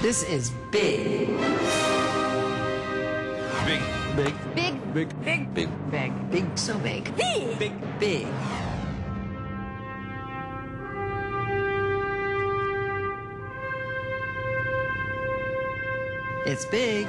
This is big. Big. Big. Big. Big. Big. Big. Big. Big. So big. Big. Big. Big. It's big.